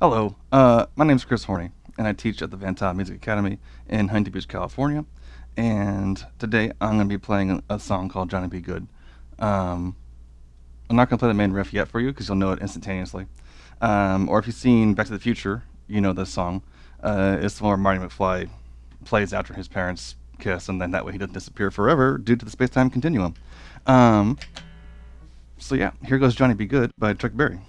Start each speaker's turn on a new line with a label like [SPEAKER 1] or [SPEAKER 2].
[SPEAKER 1] Hello, uh, my name is Chris Horney, and I teach at the Van Music Academy in Huntington Beach, California. And today I'm going to be playing a song called Johnny B Goode. Um, I'm not going to play the main riff yet for you because you'll know it instantaneously. Um, or if you've seen Back to the Future, you know this song. Uh, it's the one where Marty McFly plays after his parents kiss, and then that way he doesn't disappear forever due to the space time continuum. Um, so yeah, here goes Johnny B Goode by Chuck Berry.